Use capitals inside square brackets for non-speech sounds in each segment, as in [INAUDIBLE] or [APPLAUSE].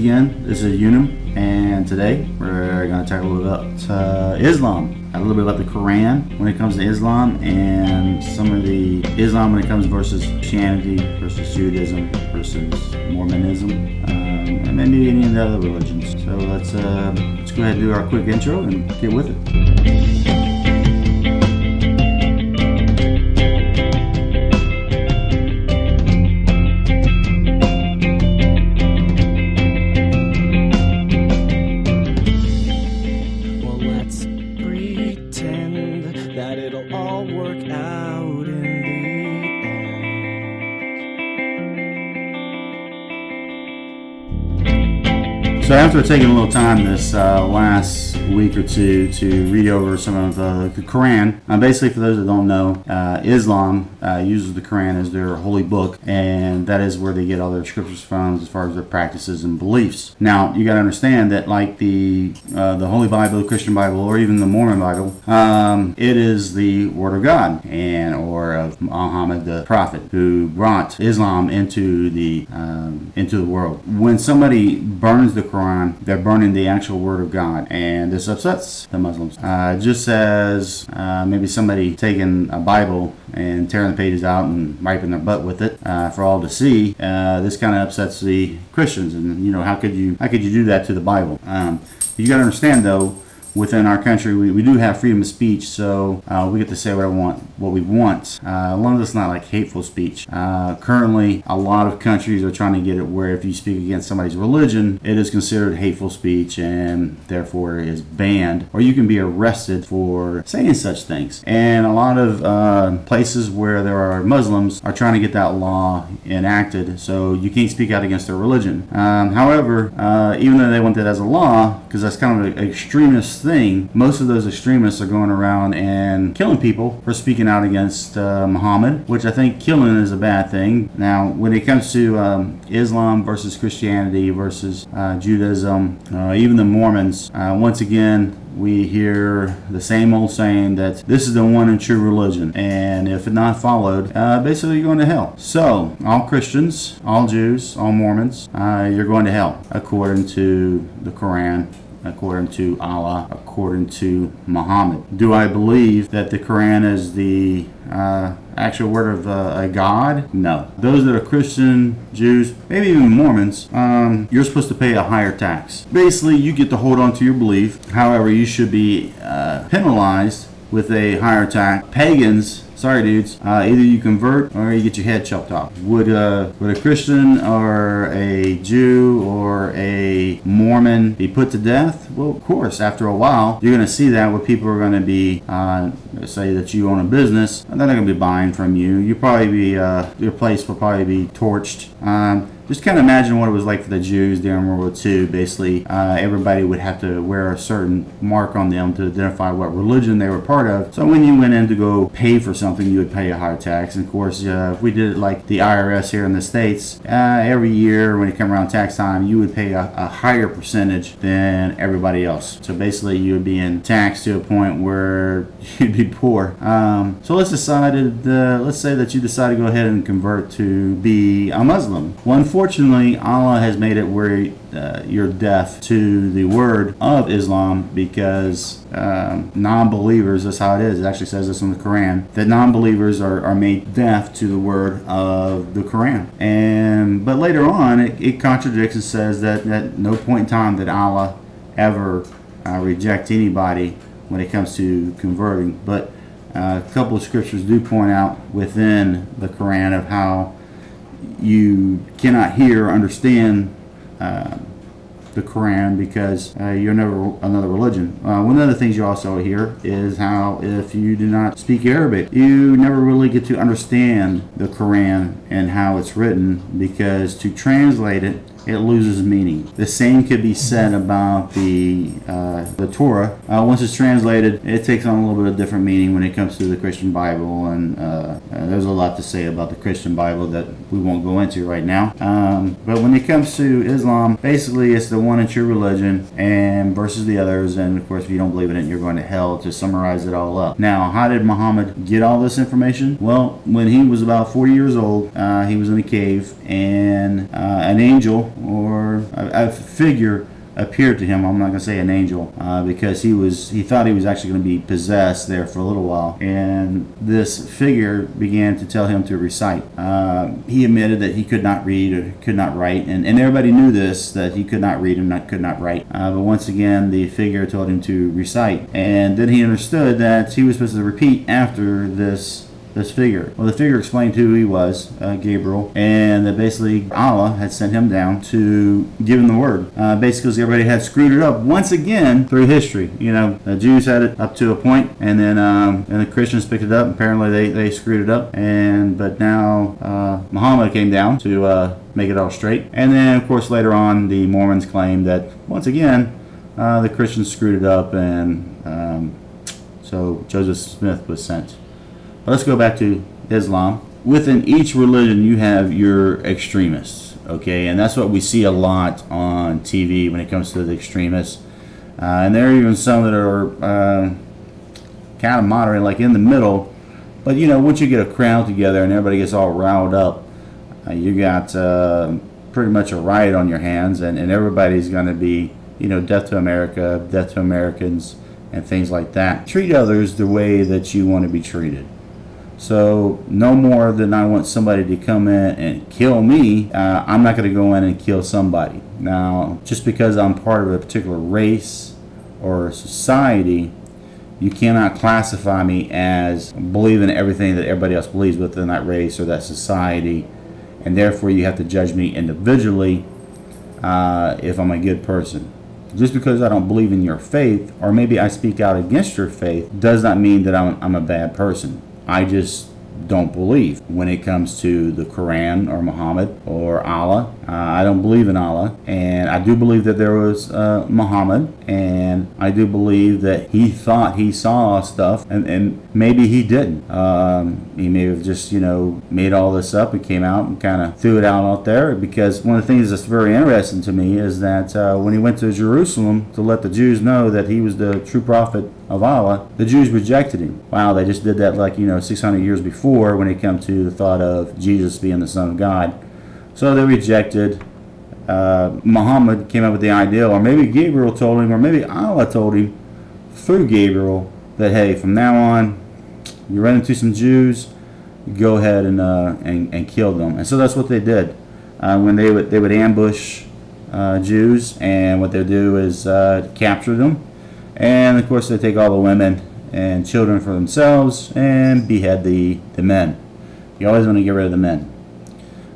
again, this is Unum, and today we're going to talk a little bit about uh, Islam, a little bit about the Quran when it comes to Islam, and some of the Islam when it comes versus Christianity versus Judaism versus Mormonism, um, and maybe any of the other religions. So let's uh, let's go ahead and do our quick intro and get with it. That it'll So after taking a little time this uh, last week or two to read over some of uh, the Quran, uh, basically for those that don't know, uh, Islam uh, uses the Quran as their holy book, and that is where they get all their scriptures from as far as their practices and beliefs. Now you got to understand that like the uh, the Holy Bible, the Christian Bible, or even the Mormon Bible, um, it is the Word of God and or of Muhammad the Prophet who brought Islam into the um, into the world. When somebody burns the Quran, they're burning the actual Word of God, and this upsets the Muslims. Uh, just as uh, maybe somebody taking a Bible and tearing the pages out and wiping their butt with it uh, for all to see, uh, this kind of upsets the Christians. And you know, how could you how could you do that to the Bible? Um, you got to understand though within our country, we, we do have freedom of speech, so uh, we get to say what I want, what we want, uh, as long as it's not like hateful speech. Uh, currently, a lot of countries are trying to get it where if you speak against somebody's religion, it is considered hateful speech and therefore is banned, or you can be arrested for saying such things. And a lot of uh, places where there are Muslims are trying to get that law enacted, so you can't speak out against their religion. Um, however, uh, even though they want that as a law, because that's kind of an extremist thing, most of those extremists are going around and killing people for speaking out against uh, Muhammad, which I think killing is a bad thing. Now, when it comes to um, Islam versus Christianity versus uh, Judaism, uh, even the Mormons, uh, once again, we hear the same old saying that this is the one and true religion, and if it's not followed, uh, basically you're going to hell. So, all Christians, all Jews, all Mormons, uh, you're going to hell according to the Quran according to Allah, according to Muhammad. Do I believe that the Quran is the uh, actual word of uh, a God? No. Those that are Christian, Jews, maybe even Mormons, um, you're supposed to pay a higher tax. Basically, you get to hold on to your belief. However, you should be uh, penalized with a higher tax. Pagans sorry dudes uh, either you convert or you get your head chopped off. Would uh, would a christian or a jew or a mormon be put to death? Well of course after a while you're going to see that where people are going to be uh, say that you own a business and they're not going to be buying from you. You probably be uh, your place will probably be torched. Um, just kind of imagine what it was like for the Jews during World War II. Basically, uh, everybody would have to wear a certain mark on them to identify what religion they were part of. So when you went in to go pay for something, you would pay a higher tax. And of course, uh, if we did it like the IRS here in the States, uh, every year when it came around tax time, you would pay a, a higher percentage than everybody else. So basically, you would be in tax to a point where [LAUGHS] you'd be poor. Um, so let's decide, uh, let's say that you decide to go ahead and convert to be a Muslim. One Unfortunately, Allah has made it where uh, you're deaf to the word of Islam because um, non-believers, that's how it is. It actually says this in the Quran that non-believers are, are made deaf to the word of the Quran. And but later on, it, it contradicts and says that at no point in time did Allah ever uh, reject anybody when it comes to converting. But uh, a couple of scriptures do point out within the Quran of how you cannot hear or understand uh, the Quran because uh, you're never another religion. Uh, one of the things you also hear is how if you do not speak Arabic, you never really get to understand the Quran and how it's written because to translate it it loses meaning. The same could be said about the uh, the Torah. Uh, once it's translated, it takes on a little bit of different meaning when it comes to the Christian Bible, and uh, uh, there's a lot to say about the Christian Bible that we won't go into right now. Um, but when it comes to Islam, basically it's the one and true religion, and versus the others. And of course, if you don't believe in it, you're going to hell. To summarize it all up. Now, how did Muhammad get all this information? Well, when he was about 40 years old, uh, he was in a cave, and uh, an angel or a, a figure appeared to him. I'm not going to say an angel uh, because he was he thought he was actually going to be possessed there for a little while, and this figure began to tell him to recite. Uh, he admitted that he could not read or could not write, and, and everybody knew this that he could not read and not could not write. Uh, but once again, the figure told him to recite, and then he understood that he was supposed to repeat after this this figure. Well, the figure explained who he was, uh, Gabriel, and that basically Allah had sent him down to give him the word. Uh, basically, everybody had screwed it up once again through history. You know, the Jews had it up to a point, and then um, and the Christians picked it up. Apparently, they, they screwed it up, and but now uh, Muhammad came down to uh, make it all straight. And then, of course, later on, the Mormons claimed that once again uh, the Christians screwed it up, and um, so Joseph Smith was sent. Let's go back to Islam. Within each religion, you have your extremists, okay? And that's what we see a lot on TV when it comes to the extremists. Uh, and there are even some that are uh, kind of moderate, like in the middle. But you know, once you get a crowd together and everybody gets all riled up, uh, you got uh, pretty much a riot on your hands, and, and everybody's going to be, you know, death to America, death to Americans, and things like that. Treat others the way that you want to be treated. So no more than I want somebody to come in and kill me, uh, I'm not going to go in and kill somebody. Now, just because I'm part of a particular race or society, you cannot classify me as believing everything that everybody else believes within that race or that society, and therefore you have to judge me individually uh, if I'm a good person. Just because I don't believe in your faith, or maybe I speak out against your faith, does not mean that I'm, I'm a bad person. I just don't believe when it comes to the Quran or Muhammad or Allah. Uh, I don't believe in Allah, and I do believe that there was uh, Muhammad, and I do believe that he thought he saw stuff, and, and maybe he didn't. Um, he may have just, you know, made all this up and came out and kind of threw it out out there. Because one of the things that's very interesting to me is that uh, when he went to Jerusalem to let the Jews know that he was the true prophet of Allah, the Jews rejected him. Wow, they just did that like, you know, 600 years before when it came to the thought of Jesus being the Son of God. So they rejected. Uh, Muhammad came up with the idea, or maybe Gabriel told him, or maybe Allah told him through Gabriel that hey, from now on, you run into some Jews, go ahead and uh, and, and kill them. And so that's what they did. Uh, when they would they would ambush uh, Jews, and what they do is uh, capture them, and of course they take all the women and children for themselves and behead the the men. You always want to get rid of the men.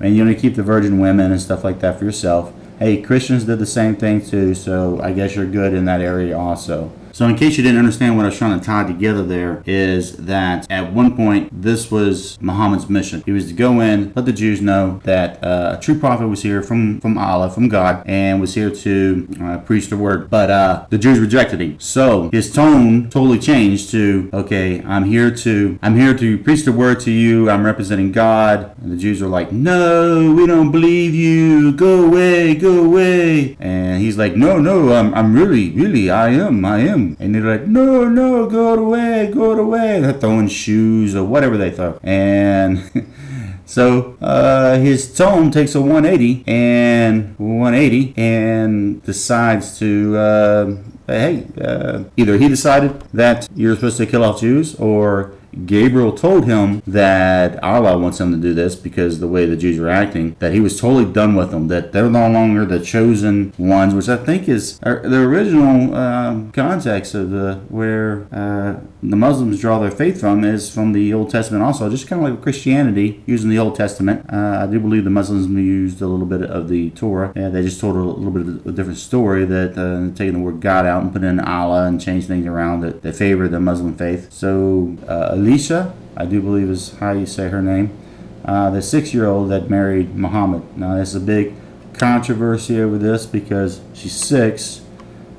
And you to keep the virgin women and stuff like that for yourself. Hey, Christians did the same thing too, so I guess you're good in that area also. So, in case you didn't understand what I was trying to tie together there, is that at one point this was Muhammad's mission. He was to go in, let the Jews know that uh, a true prophet was here from from Allah, from God, and was here to uh, preach the word. But uh, the Jews rejected him. So his tone totally changed to, okay, I'm here to I'm here to preach the word to you. I'm representing God. And the Jews are like, no, we don't believe you. Go away, go away. And he's like, no, no, I'm, I'm really, really, I am, I am. And they're like, no, no, go away, go away. They're throwing shoes or whatever they throw. And [LAUGHS] so uh, his tone takes a 180 and 180 and decides to, uh, hey, uh, either he decided that you're supposed to kill off Jews or Gabriel told him that Allah wants him to do this because the way the Jews were acting, that he was totally done with them, that they're no longer the chosen ones, which I think is the original uh, context of the where uh, the Muslims draw their faith from is from the Old Testament also, just kind of like Christianity using the Old Testament. Uh, I do believe the Muslims used a little bit of the Torah. Yeah, they just told a little bit of a different story that uh, taking the word God out and putting in Allah and changed things around that, that favor the Muslim faith. So uh, Alicia, I do believe is how you say her name, uh, the six-year-old that married Muhammad. Now, there's a big controversy over this because she's six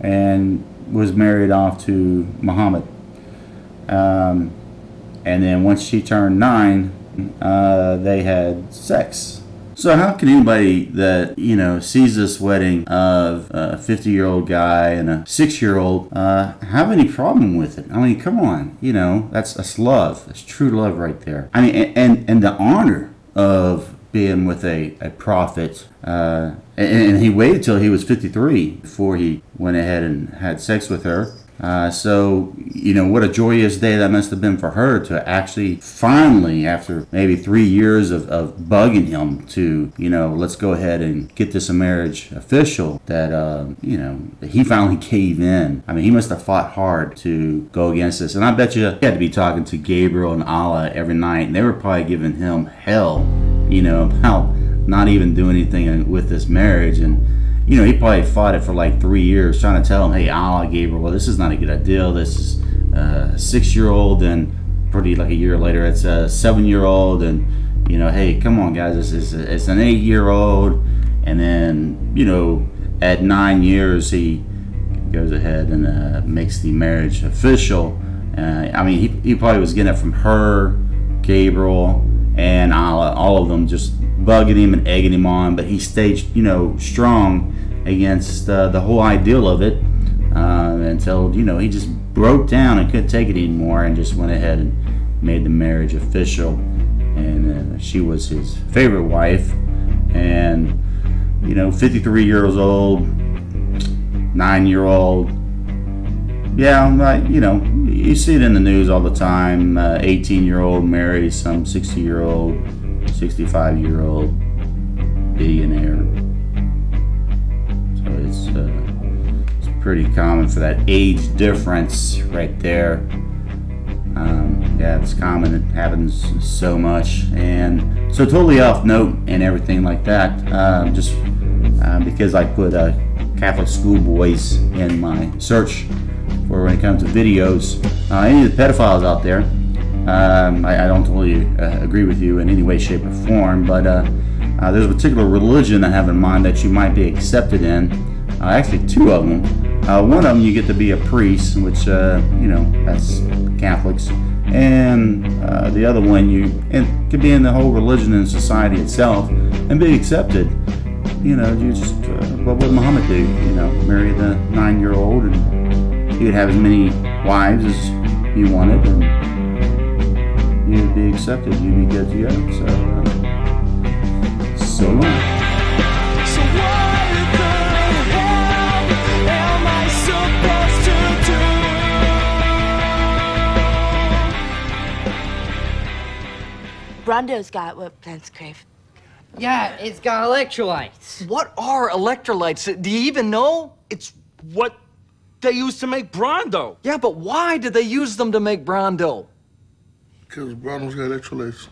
and was married off to Muhammad. Um, and then once she turned nine, uh, they had sex. So how can anybody that you know sees this wedding of a 50 year old guy and a six year old uh, have any problem with it? I mean, come on, you know that's that's love. That's true love right there. I mean, and and, the honor of being with a, a prophet. Uh, and, and he waited till he was 53 before he went ahead and had sex with her. Uh, so, you know, what a joyous day that must have been for her to actually finally, after maybe three years of, of bugging him to, you know, let's go ahead and get this marriage official, that, uh, you know, he finally gave in. I mean, he must have fought hard to go against this. And I bet you he had to be talking to Gabriel and Allah every night, and they were probably giving him hell, you know, [LAUGHS] about not even doing anything with this marriage. And, you know, he probably fought it for like three years, trying to tell him, "Hey, Allah, Gabriel, this is not a good idea. This is a six-year-old, and pretty like a year later, it's a seven-year-old, and you know, hey, come on, guys, this is it's an eight-year-old, and then you know, at nine years, he goes ahead and uh, makes the marriage official. Uh, I mean, he, he probably was getting it from her, Gabriel, and Allah, all of them just bugging him and egging him on, but he stayed, you know, strong against uh, the whole ideal of it uh, until, you know, he just broke down and couldn't take it anymore and just went ahead and made the marriage official. And uh, she was his favorite wife. And, you know, 53 years old, nine year old. Yeah, like, you know, you see it in the news all the time. 18 year old marries some 60 year old 65 year old billionaire. So it's, uh, it's pretty common for that age difference right there. Um, yeah, it's common. It happens so much. And so, totally off note and everything like that. Uh, just uh, because I put uh, Catholic schoolboys in my search for when it comes to videos. Uh, any of the pedophiles out there, um, I, I, don't totally uh, agree with you in any way, shape, or form, but uh, uh, there's a particular religion I have in mind that you might be accepted in. Uh, actually, two of them. Uh, one of them, you get to be a priest, which, uh, you know, that's Catholics. And the other one, you and could be in the whole religion and society itself and be accepted. You know, you just, what would Muhammad do? You know, marry the nine year old and he would have as many wives as he wanted. And, you'd be accepted, you'd be good to go. So, uh, so long. Brawndo's got what plants crave. Yeah, it's got electrolytes. What are electrolytes? Do you even know? It's what they use to make Brawndo. Yeah, but why did they use them to make Brawndo? Because Brawndo's got electrolytes.